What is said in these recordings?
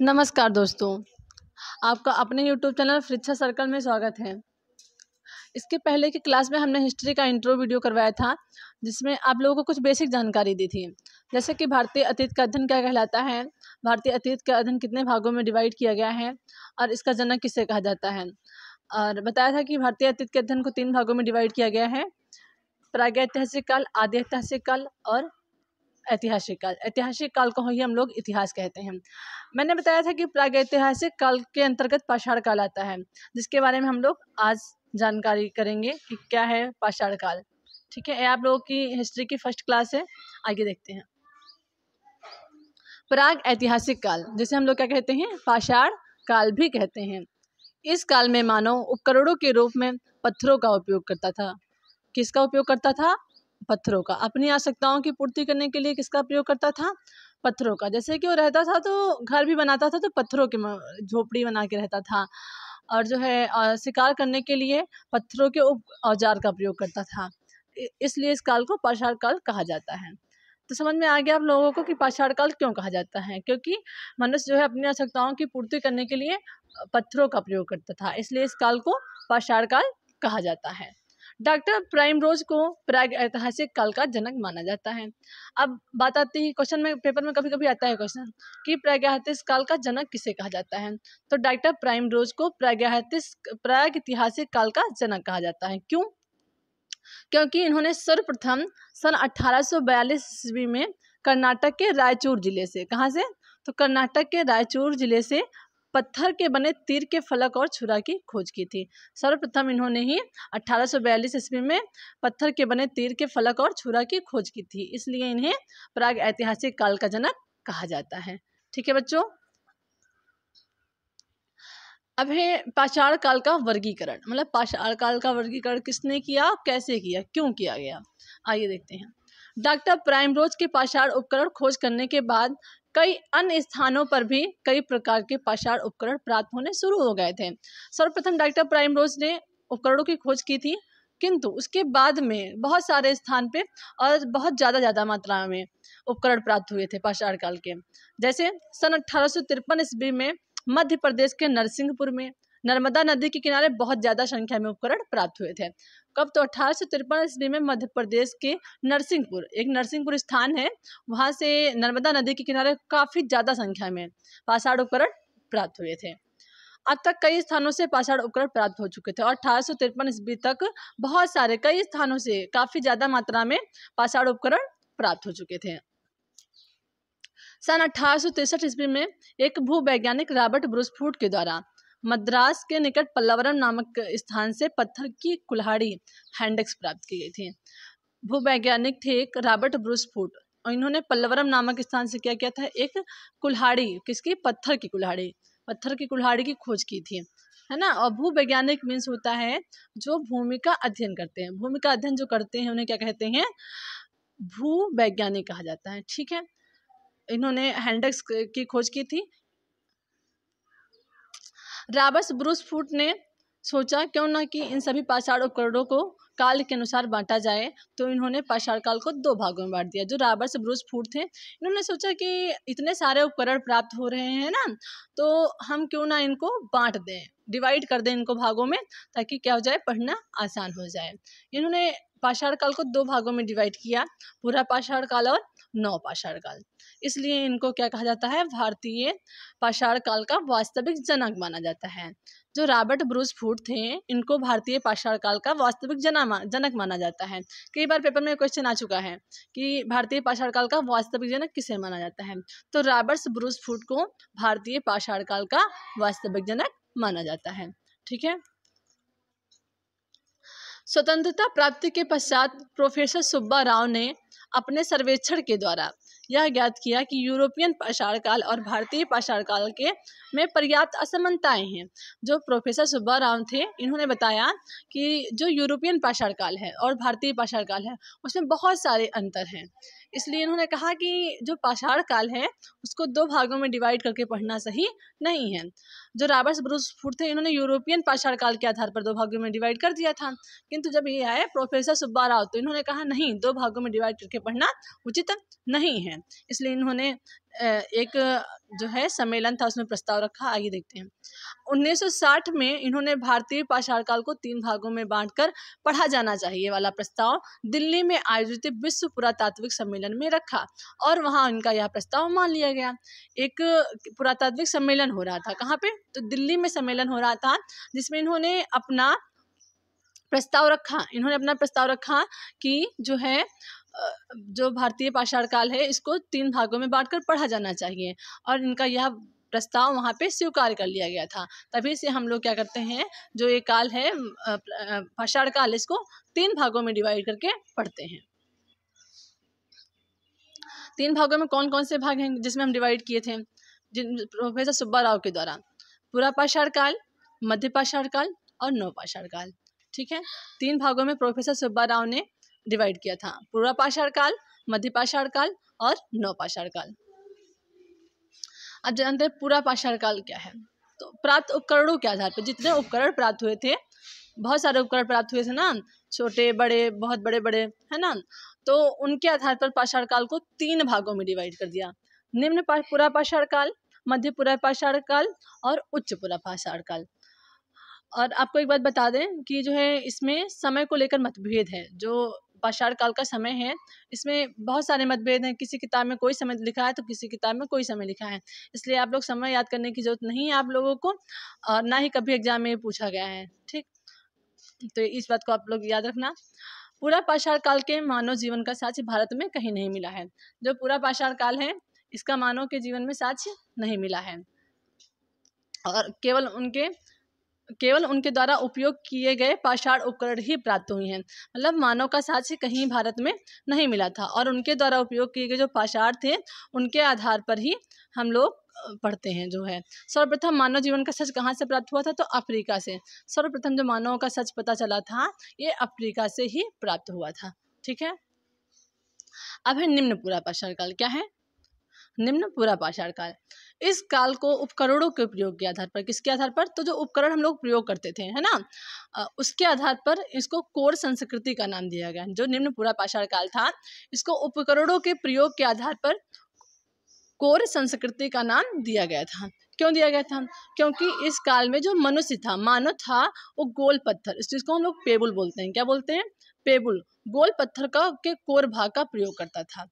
नमस्कार दोस्तों, आपका अपने यूट्यूब चैनल फ्रिच्छा सर्कल में स्वागत है। इसके पहले की क्लास में हमने हिस्ट्री का इंट्रो वीडियो करवाया था, जिसमें आप लोगों को कुछ बेसिक जानकारी दी थी। जैसे कि भारतीय अतीत का अध्ययन क्या कहलाता है, भारतीय अतीत का अध्ययन कितने भागों में डिवाइड किया गया है, और इसका जनक किसे कहा जाता है? और बताया था कि भारतीय अतीत के अध्ययन को तीन भागों में डिवाइड किया गया है, प्रागैतिहासिक काल आदि ऐतिहासिक काल और ऐतिहासिक काल ऐतिहासिक काल को ही हम लोग इतिहास कहते हैं। मैंने बताया था कि प्रागैतिहासिक काल के अंतर्गत पाषाण काल आता है, जिसके बारे में हम लोग आज जानकारी करेंगे कि क्या है पाषाण काल। ठीक है आप लोगों की हिस्ट्री की फ़र्स्ट क्लास है आगे देखते हैं। प्राग ऐतिहासिक काल, जिसे हम लोग क्या कहते हैं, पाषाण काल भी कहते हैं। इस काल में मानव उपकरणों के रूप में पत्थरों का उपयोग करता था। किसका उपयोग करता था? पत्थरों का। अपनी आवश्यकताओं की पूर्ति करने के लिए किसका प्रयोग करता था? पत्थरों का। जैसे कि वो रहता था तो घर भी बनाता था तो पत्थरों की झोपड़ी बना के रहता था और जो है शिकार करने के लिए पत्थरों के उप, औज़ार का प्रयोग करता था। इसलिए इस काल को पाषाण काल कहा जाता है। तो समझ में आ गया आप लोगों को कि पाषाण काल क्यों कहा जाता है? क्योंकि मनुष्य जो है अपनी आवश्यकताओं की पूर्ति करने के लिए पत्थरों का प्रयोग करता था। इसलिए इस काल को पाषाण काल कहा जाता है। डॉक्टर प्राइम रोज को प्राग ऐतिहासिक काल का जनक माना जाता है। अब बात आती है क्वेश्चन में, पेपर में कभी कभी आता है क्वेश्चन कि प्रागैतिहासिक काल का जनक किसे कहा जाता है? तो डॉक्टर प्राइम रोज को प्रागैतिहासिक प्राग ऐतिहासिक काल का जनक कहा जाता है। क्यों? क्योंकि इन्होंने सर्वप्रथम सन 1842 ईस्वी में कर्नाटक के रायचूर ज़िले से, कहाँ से? तो कर्नाटक के रायचूर ज़िले से पत्थर के बने तीर के फलक और छुरा की खोज की थी। सर्वप्रथम इन्होंने ही 1842 ईस्वी में पत्थर के बने तीर के फलक और छुरा की खोज की थी। इसलिए इन्हें प्राग ऐतिहासिक काल का जनक कहा जाता है। ठीक है बच्चों? अब है पाषाण काल का वर्गीकरण। मतलब पाषाण काल का वर्गीकरण किसने किया, कैसे किया, क्यों किया गया? आइए देखते हैं। डॉक्टर प्राइमरोज के पाषाण उपकरण खोज करने के बाद कई अन्य स्थानों पर भी कई प्रकार के पाषाण उपकरण प्राप्त होने शुरू हो गए थे। सर्वप्रथम डॉक्टर प्राइम रोज ने उपकरणों की खोज की थी, किंतु उसके बाद में बहुत सारे स्थान पे और बहुत ज़्यादा ज़्यादा मात्रा में उपकरण प्राप्त हुए थे पाषाण काल के। जैसे सन अठारह सौ तिरपन ईस्वी में मध्य प्रदेश के नरसिंहपुर में नर्मदा नदी के किनारे बहुत ज़्यादा संख्या में उपकरण प्राप्त हुए थे। कब? तो अठारह सौ तिरपन ईस्वी में मध्य प्रदेश के नरसिंहपुर। एक नरसिंहपुर स्थान है। वहाँ से नर्मदा नदी के किनारे काफ़ी ज़्यादा संख्या में पाषाण उपकरण प्राप्त हुए थे। अब तक कई स्थानों से पाषाण उपकरण प्राप्त हो चुके थे और अठारह सौ तिरपन ईस्वी तक बहुत सारे, कई स्थानों से काफ़ी ज़्यादा मात्रा में पाषाण उपकरण प्राप्त हो चुके थे। सन अठारह ईस्वी में एक भूवैज्ञानिक रॉबर्ट ब्रूसफूट के द्वारा मद्रास के निकट पल्लवरम नामक स्थान से पत्थर की कुल्हाड़ी हैंडेक्स प्राप्त की गई थी। भूवैज्ञानिक थे एक रॉबर्ट ब्रूसफूट और इन्होंने पल्लवरम नामक स्थान से क्या किया था? एक कुल्हाड़ी, किसकी? पत्थर की कुल्हाड़ी। पत्थर की कुल्हाड़ी की खोज की थी, है ना? और भूवैज्ञानिक मीन्स होता है जो भूमि का अध्ययन करते हैं। भूमि का अध्ययन जो करते हैं, उन्हें क्या कहते हैं? भूवैज्ञानिक कहा जाता है, ठीक है? इन्होंने हैंडेक्स की खोज की थी। रॉबर्ट्स ब्रूस फूट ने सोचा, क्यों ना कि इन सभी पाषाण उपकरणों को काल के अनुसार बांटा जाए? तो इन्होंने पाषाण काल को दो भागों में बांट दिया। जो रॉबर्ट्स ब्रूस फूट थे, इन्होंने सोचा कि इतने सारे उपकरण प्राप्त हो रहे हैं ना तो हम क्यों ना इनको बांट दें, डिवाइड कर दें इनको भागों में, ताकि क्या हो जाए, पढ़ना आसान हो जाए। इन्होंने पाषाण काल को दो भागों में डिवाइड किया, पूरा पाषाण काल और नौ पाषाण काल। इसलिए इनको क्या कहा जाता है? भारतीय पाषाण काल का वास्तविक जनक माना जाता है। जो रॉबर्ट ब्रूस फ़ूड थे, इनको भारतीय पाषाण काल का वास्तविक जना जनक माना जाता है। कई बार पेपर में क्वेश्चन आ चुका है कि भारतीय पाषाण काल का वास्तविक जनक किसे माना जाता है? तो रॉबर्ट ब्रूस फ़ूड को भारतीय पाषाण काल का वास्तविक जनक माना जाता है। ठीक है? स्वतंत्रता प्राप्ति के पश्चात प्रोफेसर सुब्बा राव ने अपने सर्वेक्षण के द्वारा यह ज्ञात किया कि यूरोपियन पाषाण काल और भारतीय पाषाण काल के में पर्याप्त असमानताएँ हैं। जो प्रोफेसर सुब्बा राव थे, इन्होंने बताया कि जो यूरोपियन पाषाण काल है और भारतीय पाषाण काल है, उसमें बहुत सारे अंतर हैं। इसलिए इन्होंने कहा कि जो पाषाण काल है, उसको दो भागों में डिवाइड करके पढ़ना सही नहीं है। जो रॉबर्ट्स ब्रूस फ़ूड थे, इन्होंने यूरोपियन पाषाण काल के आधार पर दो भागों में डिवाइड कर दिया था। किंतु जब ये आए प्रोफेसर सुब्बा राव तो इन्होंने कहा, नहीं, दो भागों में डिवाइड करके पढ़ना उचित नहीं है। इसलिए इन्होंने एक जो है सम्मेलन था, उसमें प्रस्ताव रखा आइए देखते हैं। 1960 में इन्होंने भारतीय पाषाण काल को तीन भागों में बांटकर पढ़ा जाना चाहिए वाला प्रस्ताव दिल्ली में आयोजित विश्व पुरातात्विक सम्मेलन में रखा और वहाँ उनका यह प्रस्ताव मान लिया गया। एक पुरातात्विक सम्मेलन हो रहा था कहाँ पे? तो दिल्ली में सम्मेलन हो रहा था, जिसमें इन्होंने अपना प्रस्ताव रखा। इन्होंने अपना प्रस्ताव रखा कि जो है जो भारतीय पाषाण काल है, इसको तीन भागों में बांटकर पढ़ा जाना चाहिए। और इनका यह प्रस्ताव वहाँ पे स्वीकार कर लिया गया था। तभी से हम लोग क्या करते हैं, जो ये काल है पाषाण काल, इसको तीन भागों में डिवाइड करके पढ़ते हैं। तीन भागों में कौन कौन से भाग हैं, जिसमें हम डिवाइड किए थे? जिन प्रोफेसर सुब्बा राव के द्वारा। पूरा पाषाण काल, मध्य पाषाण काल और नव पाषाण काल। ठीक है? तीन भागों में प्रोफेसर सुब्बा राव ने डिवाइड किया था। पूर्व पाषाण काल मध्य पाषाण काल और नव पाषाण काल अब जानते हैं पूरा पाषाण काल क्या है। तो प्राप्त उपकरणों के आधार पर जितने उपकरण प्राप्त हुए थे, बहुत सारे उपकरण प्राप्त हुए थे ना, छोटे, बड़े, बहुत बड़े बड़े, है ना? तो उनके आधार पर पाषाण काल को तीन भागों में डिवाइड कर दिया। निम्न पूरा पाषाण काल मध्य पूरा पाषाण काल और उच्च पूरा पाषाण काल और आपको एक बात बता दें कि जो है इसमें समय को लेकर मतभेद है, जो पाषाण काल का समय है। इसमें बहुत सारे मतभेद हैं। किसी किताब में कोई समय लिखा है तो किसी किताब में कोई समय लिखा है। इसलिए आप लोग समय याद करने की ज़रूरत नहीं है। आप लोगों को और ना ही कभी एग्ज़ाम में पूछा गया है, ठीक? तो इस बात को आप लोग याद रखना। पूरा पाषाण काल के मानव जीवन का साक्ष्य भारत में कहीं नहीं मिला है। जो पूरा पाषाण काल है, इसका मानव के जीवन में साक्ष्य नहीं मिला है। और केवल उनके केवल उनके द्वारा उपयोग किए गए पाषाण उपकरण ही प्राप्त हुए हैं। मतलब मानव का साक्ष्य कहीं भारत में नहीं मिला था और उनके द्वारा उपयोग किए गए जो पाषाण थे, उनके आधार पर ही हम लोग पढ़ते हैं जो है। सर्वप्रथम मानव जीवन का सच कहाँ से प्राप्त हुआ था? तो अफ्रीका से। सर्वप्रथम जो मानव का सच पता चला था, ये अफ्रीका से ही प्राप्त हुआ था। ठीक है? अब है निम्न पूरा पाषाण काल। क्या है? निम्न पूरा पाषाण काल। इस काल को उपकरणों के प्रयोग के आधार पर, किसके आधार पर? तो जो उपकरण हम लोग प्रयोग करते थे, है ना? उसके आधार पर इसको कोर संस्कृति का नाम दिया गया, जो निम्न पूरा पाषाण काल था। इसको उपकरणों के प्रयोग के आधार पर कोर संस्कृति का नाम दिया गया था। क्यों दिया गया था? क्योंकि इस काल में जो मनुष्य था मानव था, वो गोल पत्थर, इस चीज़ को हम लोग पेबुल बोलते हैं। क्या बोलते हैं? पेबुल। गोल पत्थर का के कोर भाग का प्रयोग करता था।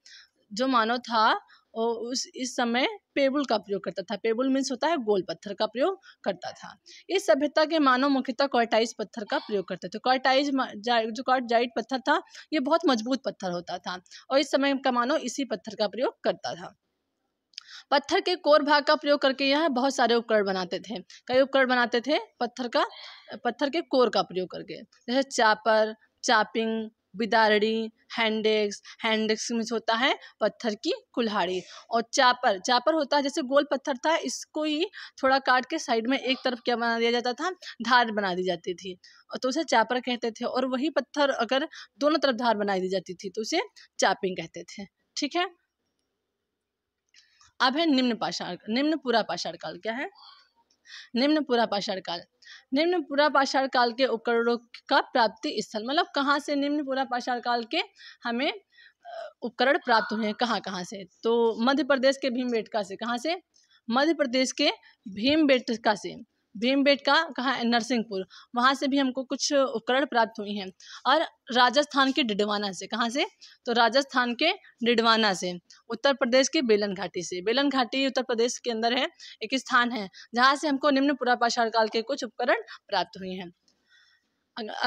जो मानव था और उस, इस समय पेबुल का प्रयोग करता था। पेबुल मीन्स होता है गोल पत्थर का प्रयोग करता था। इस सभ्यता के मानव मुख्यतः क्वार्टाइज पत्थर का प्रयोग करते थे। क्वार्टाइज जो क्वार्टाइट पत्थर था, ये बहुत मज़बूत पत्थर होता था और इस समय का मानव इसी पत्थर का प्रयोग करता था। पत्थर के कोर भाग का प्रयोग करके यह बहुत सारे उपकरण बनाते थे। कई उपकरण बनाते थे पत्थर का, पत्थर के कोर का प्रयोग करके। जैसे चापर, चापिंग बिदारड़ी हैंडेक्स हैंडेक्स में होता है पत्थर की कुल्हाड़ी। और चापर चापर होता है, जैसे गोल पत्थर था, इसको ही थोड़ा काट के साइड में एक तरफ़ क्या बना दिया जाता था? धार बना दी जाती थी। तो उसे चापर कहते थे, और वही पत्थर अगर दोनों तरफ़ धार बना दी जाती थी तो उसे चापिंग कहते थे। ठीक है? अब है निम्न पाषाण, निम्न पूरा पाषाण काल, क्या है? निम्न पूरा पाषाण काल। निम्न पूरा पाषाण काल के उपकरणों का प्राप्ति स्थल मतलब कहाँ से निम्न पूरा पाषाण काल के हमें उपकरण प्राप्त हुए हैं, कहाँ कहाँ से? तो मध्य प्रदेश के भीमबेटका से। कहाँ से? मध्य प्रदेश के भीमबेटका से। भीमबेटका, कहाँ नरसिंहपुर। वहाँ से भी हमको कुछ उपकरण प्राप्त हुई हैं। और राजस्थान के डिडवाना से, कहाँ से? तो राजस्थान के डिडवाना से, उत्तर प्रदेश के बेलन घाटी से। बेलन घाटी उत्तर प्रदेश के अंदर है, एक स्थान है, जहाँ से हमको निम्न पुरापाषाण काल के कुछ उपकरण प्राप्त हुए हैं।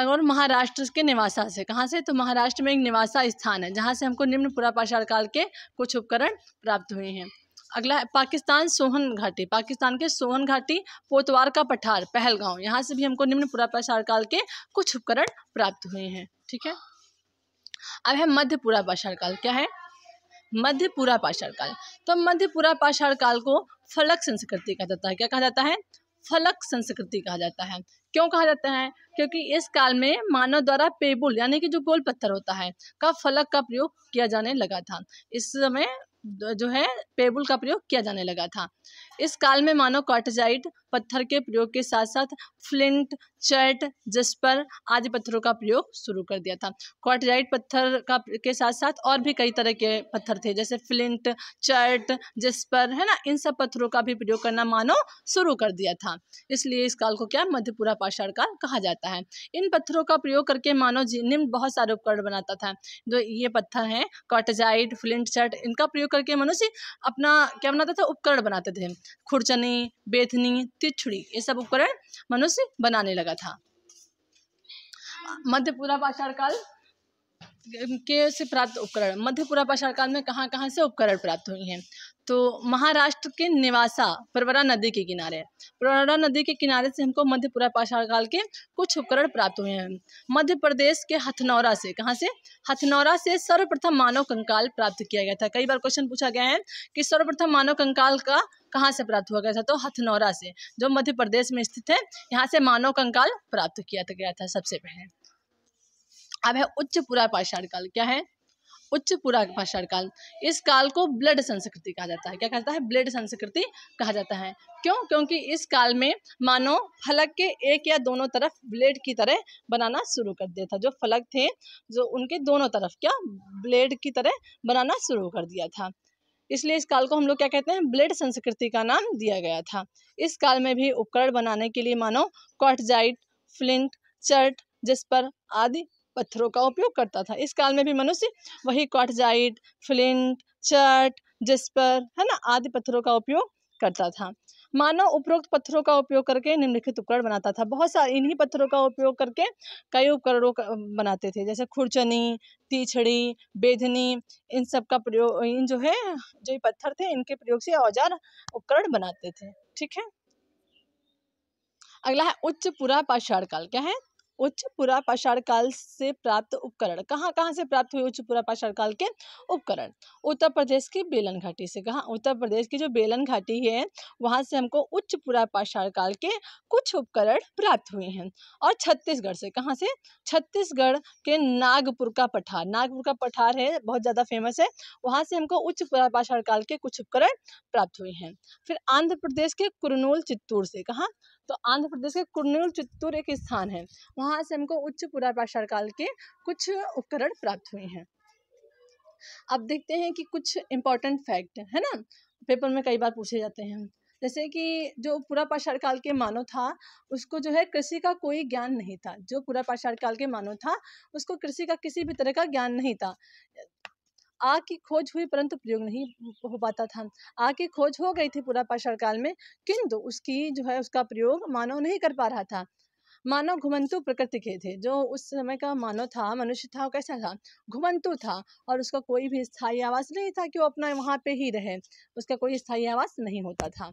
और महाराष्ट्र के निवासा से, कहाँ से? तो महाराष्ट्र में एक निवासा स्थान है, जहाँ से हमको निम्न पुरापाषाण काल के कुछ उपकरण प्राप्त हुए हैं। अगला है पाकिस्तान सोहन घाटी। पाकिस्तान के सोहन घाटी, पोतवार का पठार, पहलगांव। यहाँ से भी हमको निम्न पुरा पाषाण काल के कुछ उपकरण प्राप्त हुए हैं, ठीक है? अब है मध्य पूरा पाषाण काल। क्या है? मध्य पूरा पाषाण काल। तो मध्य पूरा पाषाण काल को फलक संस्कृति कहा जाता है। क्या कहा जाता है? फलक संस्कृति कहा जाता है। क्यों कहा जाता है? क्योंकि इस काल में मानव द्वारा पेबुल, यानी कि जो गोल पत्थर होता है, का फलक का प्रयोग किया जाने लगा था। इस समय जो है पेबुल का प्रयोग किया जाने लगा था। इस काल में मानव कॉटजाइट पत्थर के प्रयोग के साथ साथ फ्लिंट चर्ट जिस्पर आदि पत्थरों का प्रयोग शुरू कर दिया था। क्वार्टजाइट पत्थर का के साथ साथ और भी कई तरह के पत्थर थे, जैसे फ्लिंट चर्ट जिस्पर, है ना? इन सब पत्थरों का भी प्रयोग करना मानो शुरू कर दिया था। इसलिए इस काल को क्या मध्यपुरा पाषाण काल कहा जाता है। इन पत्थरों का प्रयोग करके मानव निम्न बहुत सारे उपकरण बनाता था। जो ये पत्थर हैं कॉटजाइट फ्लिंट चर्ट इनका प्रयोग करके मनुष्य अपना क्या बनाता था? उपकरण बनाते थे। खुरचनी, बेथनी तिछड़ी ये सब उपकरण मनुष्य बनाने लगा था। मध्यपुरा पाषाण काल के से प्राप्त उपकरण मध्यपुरा पाषाण काल में कहाँ कहाँ से उपकरण प्राप्त हुई हैं? तो महाराष्ट्र के निवासा परवरा नदी के किनारे परवरा नदी के किनारे से हमको मध्यपुरा पाषाण काल के कुछ उपकरण प्राप्त हुए हैं। मध्य प्रदेश के हथनौरा से, कहाँ से? हथनौरा से सर्वप्रथम मानव कंकाल प्राप्त किया गया था। कई बार क्वेश्चन पूछा गया है कि सर्वप्रथम मानव कंकाल का कहाँ से प्राप्त हुआ गया था? तो हथनौरा से, जो मध्य प्रदेश में स्थित है, यहाँ से मानव कंकाल प्राप्त किया गया था सबसे पहले। अब है उच्च पुरा पाषाण काल। क्या है? उच्च पुरा पाषाण काल। इस काल को ब्लड संस्कृति कहा जाता है। क्या कहता है? ब्लड संस्कृति कहा जाता है। क्यों? क्योंकि इस काल में मानो फलक के एक या दोनों तरफ़ ब्लेड की तरह बनाना शुरू कर दिया था। जो फलक थे, जो उनके दोनों तरफ़ क्या? ब्लेड की तरह बनाना शुरू कर दिया था। इसलिए इस काल को हम लोग क्या कहते हैं? ब्लेड संस्कृति का नाम दिया गया था। इस काल में भी उपकरण बनाने के लिए मानो कॉटजाइट फ्लिंट, चर्ट जिस पर आदि पत्थरों का उपयोग करता था। इस काल में भी मनुष्य वही कॉटजाइट, फ्लिंट चर्ट जिस्पर, है ना, आदि पत्थरों का उपयोग करता था। मानव उपरोक्त पत्थरों का उपयोग करके निम्नलिखित उपकरण बनाता था। बहुत सारे इन्हीं पत्थरों का उपयोग करके कई उपकरणों का, बनाते थे, जैसे खुरचनी, तीछड़ी, बेधनी, इन सब का प्रयोग, इन जो है, जो ये पत्थर थे, इनके प्रयोग से औज़ार उपकरण बनाते थे। ठीक है? अगला है उच्च पुरा पाषाण काल। क्या है? उच्च पुरा पाषाण काल से प्राप्त उपकरण। कहाँ कहाँ से प्राप्त हुए उच्च पुरा पाषाण काल के? उपकरण। उत्तर प्रदेश की बेलन घाटी से। कहा, उत्तर प्रदेश की जो बेलन घाटी है, वहाँ से हमको उच्च पुरा पाषाण काल के कुछ उपकरण प्राप्त हुए हैं। और छत्तीसगढ़ से। कहाँ से? छत्तीसगढ़ के नागपुर का पठार। नागपुर का पठार है, बहुत ज़्यादा फ़ेमस है। वहाँ से हमको उच्च पुरा पाषाण काल के कुछ उपकरण प्राप्त हुए हैं। फिर आंध्र प्रदेश के कुरनूल चित्तूर से। कहा? तो आंध्र प्रदेश के कुर्नूल चित्तूर एक स्थान है। वहाँ से हमको उच्च पुरापाषाण काल के कुछ उपकरण प्राप्त हुए हैं। अब देखते हैं कि कुछ इम्पोर्टेंट फैक्ट है ना? पेपर में कई बार पूछे जाते हैं। जैसे कि जो पूरा पाषाण काल के मानव था, उसको जो है कृषि का कोई ज्ञान नहीं था। जो पूरा पाषाण काल के मानव था, उसको कृषि का किसी भी तरह का ज्ञान नहीं था। आग की खोज हुई, परंतु प्रयोग नहीं हो पाता था। आग की खोज हो गई थी पूरा पाषाण काल में, किंतु उसकी जो है, उसका प्रयोग मानव नहीं कर पा रहा था। मानव घुमंतु प्रकृति के थे, जो उस समय का मानव था, मनुष्य था, वो कैसा था? घुमंतु था, और उसका कोई भी स्थायी आवास नहीं था कि वो अपना वहाँ पे ही रहे। उसका कोई स्थायी आवास नहीं होता था।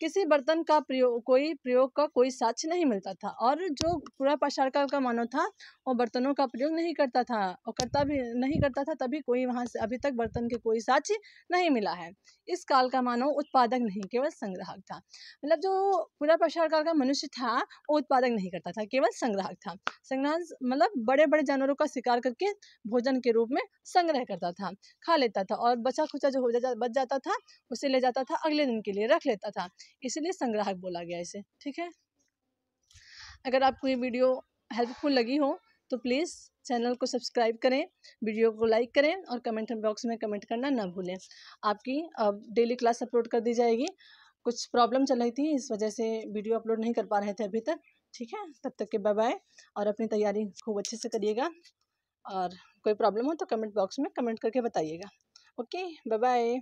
किसी बर्तन का प्रयोग कोई प्रयोग का कोई साक्ष्य नहीं मिलता था और जो पूरा पाषाण काल का मानव था, वो बर्तनों का प्रयोग नहीं करता था और करता भी, नहीं करता था तभी कोई वहाँ से अभी तक बर्तन के कोई साक्ष्य नहीं मिला है। इस काल का मानव उत्पादक नहीं, केवल संग्राहक था। मतलब जो पूरा पाषाण काल का मनुष्य था, वो उत्पादक नहीं करता था, केवल संग्राहक था। संग्रह मतलब बड़े बड़े जानवरों का शिकार करके भोजन के रूप में संग्रह करता था, खा लेता था और बचा खुचा जो हो बच जाता था, उसे ले जाता था, अगले दिन के लिए रख लेता था। इसलिए संग्राहक बोला गया इसे, ठीक है? अगर आपको ये वीडियो हेल्पफुल लगी हो तो प्लीज़ चैनल को सब्सक्राइब करें वीडियो को लाइक करें और कमेंट बॉक्स में कमेंट करना ना भूलें। आपकी अब डेली क्लास अपलोड कर दी जाएगी। कुछ प्रॉब्लम चल रही थी, इस वजह से वीडियो अपलोड नहीं कर पा रहे थे अभी तक, ठीक है? तब तक के बाय बाय और अपनी तैयारी खूब अच्छे से करिएगा और कोई प्रॉब्लम हो तो कमेंट बॉक्स में कमेंट करके बताइएगा। Okay bye bye